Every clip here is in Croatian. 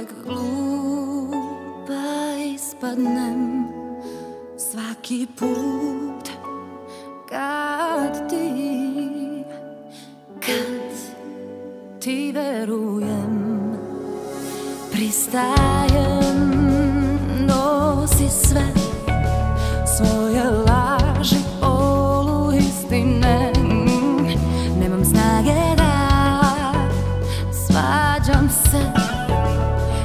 uvek glupa ispadnem Svaki put. Kad ti, kad ti verujem Pristajem, nosi sve svoje laži, polu istine Nemam snage da svađam se.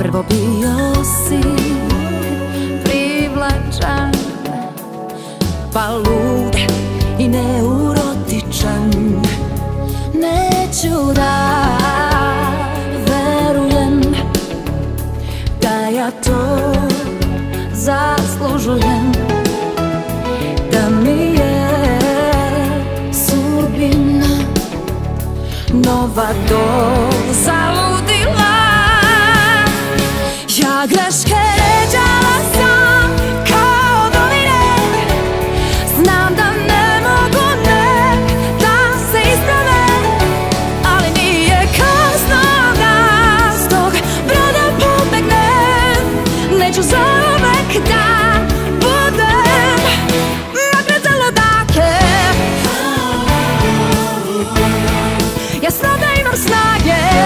Prvo bio si privlačan Pa lud i neurotičan. Neću da verujem Da ja to zaslužujem Da mi je sudbina Nova doza znam da imam snage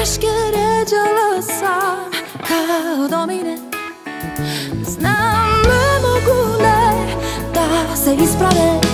greške ređala sam kao domine Znam ne mogu ne da se isprave